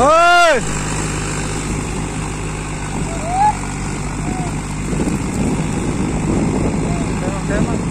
Oi! Você não quer mais?